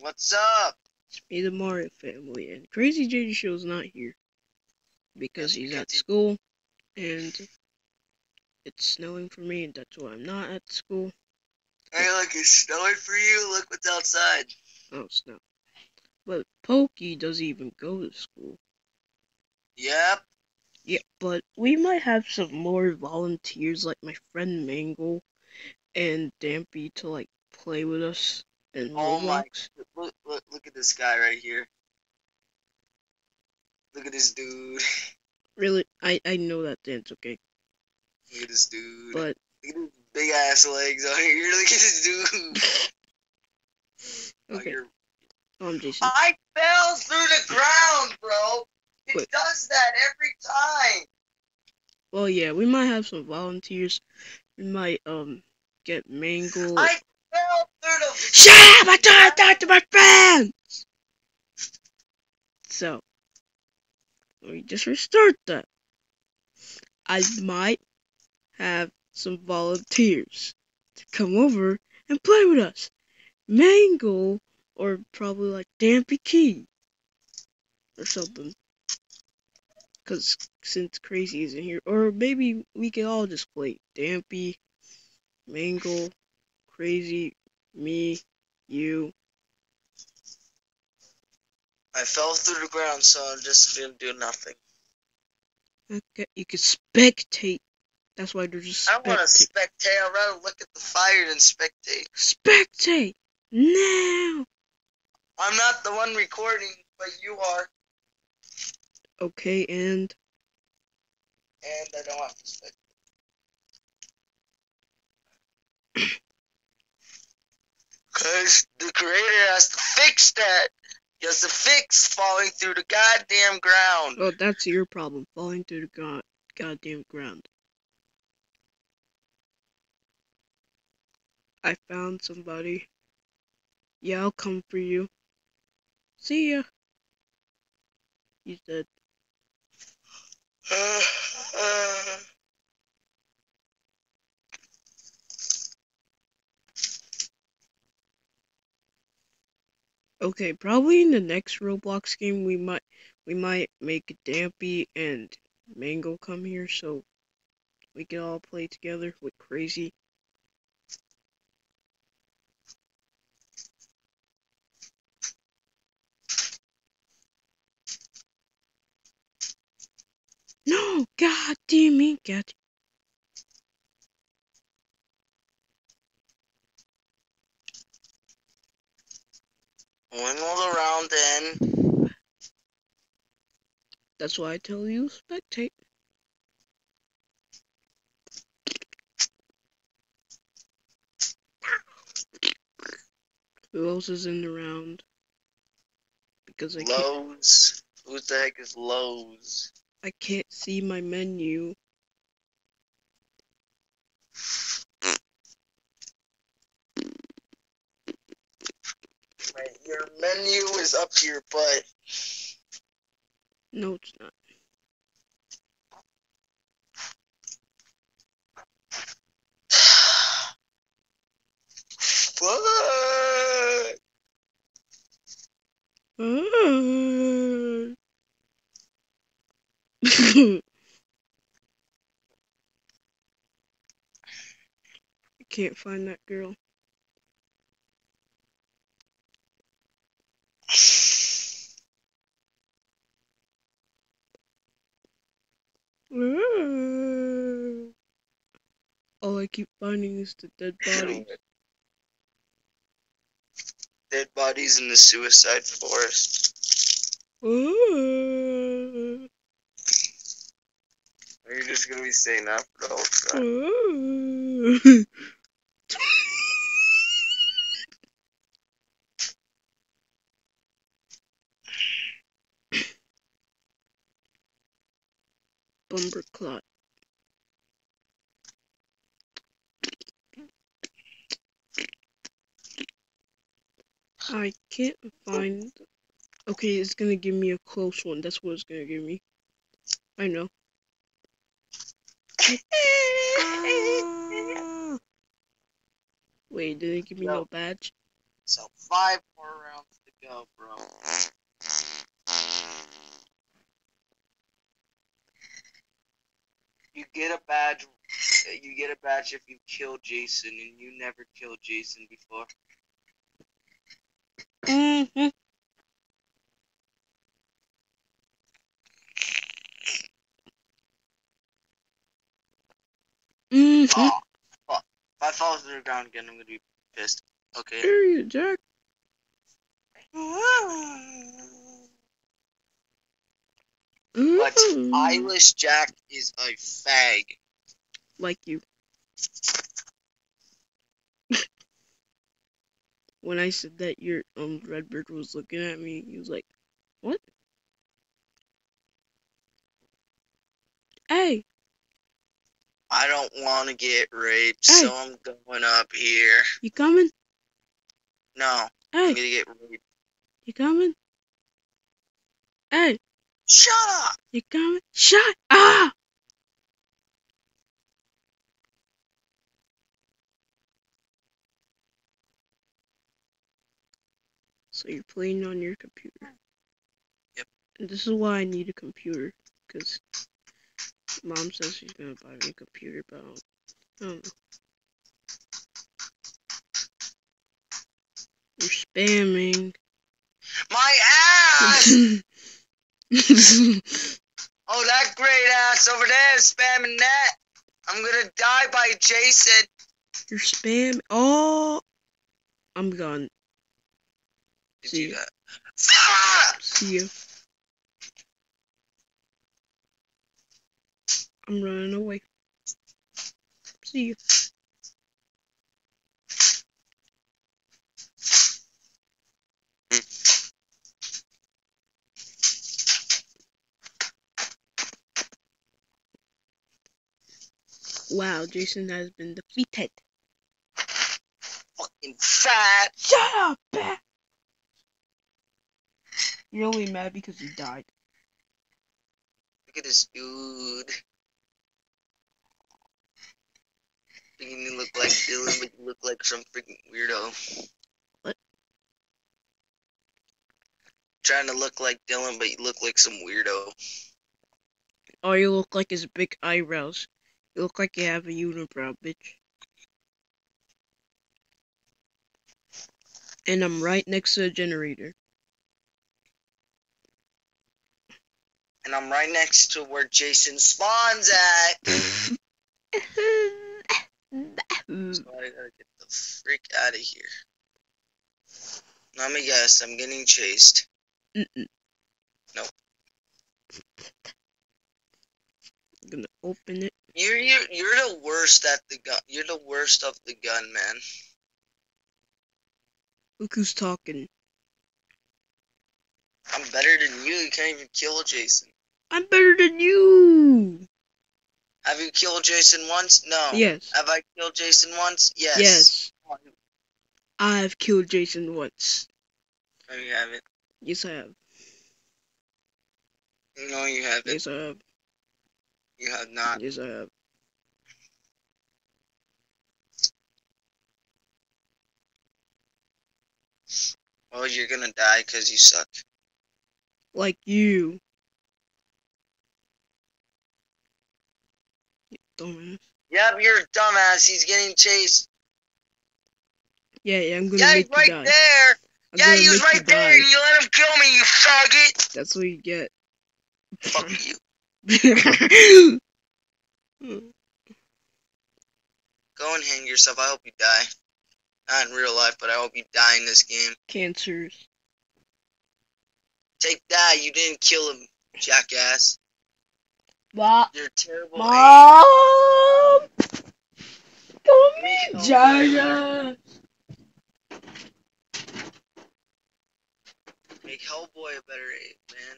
What's up? It's me, the Mario family, and Crazy JD Show's not here because he's at school and it's snowing for me, and that's why I'm not at school. Hey, look, it's snowing for you. Look what's outside. Oh, snow. But Pokey doesn't even go to school. Yep. Yeah, but we might have some more volunteers like my friend Mangle and Dampy to like play with us and Oh my-. Look, look, look at this guy right here. Look at this dude. Really, I I know that dance, okay, Look at this dude. but Look at his big ass legs on here. Look at this dude. Oh, okay. you're- I'm Jason. I fell through the ground, bro. It Wait. does that every time. Well, yeah, we might have some volunteers. We might um get Mangle. I fell through the. Shut up! Trying to talk to my friends! So, let me just restart that. I might have some volunteers to come over and play with us. Mangle, or probably like Dampy Key, or something. Because since Crazy isn't here, or maybe we can all just play Dampy, Mangle, Crazy, me, you. I fell through the ground, so I'm just gonna do nothing. Okay, you can spectate. That's why they're just I want to spectate. spectate. I'd rather look at the fire than spectate. Spectate now. I'm not the one recording, but you are, Okay, and and I don't have to spectate. Cause the creator has to fix that. He has to fix falling through the goddamn ground. oh, that's your problem, falling through the god goddamn ground. I found somebody. Yeah, I'll come for you. See ya. He's dead. Okay, probably in the next Roblox game we might we might make Dampy and Mango come here so we can all play together with Crazy. No, god damn it, god. When will the round end? That's why I tell you spectate. Who else is in the round? Because I can't, Lowe's. Who the heck is Lowe's? I can't see my menu. Your menu is up your butt. No, it's not. Fuck. I can't find that girl. All I keep finding is the dead bodies. Dead bodies in the suicide forest. Ooh. Are you just gonna be saying that for the whole time? Bumper clot. I can't find. Okay, it's gonna give me a close one. That's what it's gonna give me. I know. Ah. Wait, did it give me no badge? So five more rounds to go, bro. You get a badge. You get a badge if you kill Jason, and you never killed Jason before. Mm-hmm. Mm-hmm. Oh, fuck. If I fall to the ground again, I'm gonna be pissed. Okay. Area, Jack. But Mhm. Eyeless Jack is a fag. like you. When I said that your um Redbird was looking at me, he was like, "What?" Hey, I don't want to get raped, Hey. so I'm going up here. you coming? No, I'm Hey, gonna get raped. you coming? Hey, Shut up! you coming? Shut up! So you're playing on your computer. Yep. And this is why I need a computer, because mom says she's gonna buy me a computer, but I don't, I don't know. You're spamming. My ass! oh, that great ass over there is spamming that. I'm gonna die by Jason. You're spam. Oh, I'm gone. See you ya. that? Fuck! See you. I'm running away. See you. Wow, Jason has been defeated. Fucking fat. Shut up, Bat! You're only mad because you died. Look at this dude. Making me look like Dylan, but you look like some freaking weirdo. What? Trying to look like Dylan, but you look like some weirdo. All you look like is big eyebrows. You look like you have a unibrow, bitch. And I'm right next to a generator. And I'm right next to where Jason spawns at. So I gotta get the freak out of here. Let me guess, I'm getting chased. Mm-mm. Nope. I'm gonna open it. You're you're you're the worst at the gun. You're the worst of the gun, man. Look who's talking. I'm better than you. You can't even kill Jason. I'm better than you! Have you killed Jason once? No. Yes. Have I killed Jason once? Yes. Yes. I've killed Jason once. No, you haven't. Yes, I have. No, you haven't. Yes, I have. You have not. Yes, I have. Well, you're gonna die because you suck. Like you. Dumbass. Yep, you're a dumbass. He's getting chased. Yeah, yeah, I'm gonna Yeah, he's make right you die. there. I'm yeah, he was make you right there. And you let him kill me, you faggot. That's what you get. Fuck you. Go and hang yourself. I hope you die. Not in real life, but I hope you die in this game. Cancers. Take that. You didn't kill him, jackass. Mom. You're terrible. Mom. Come here, Jaya. Make Hellboy a better ape, man.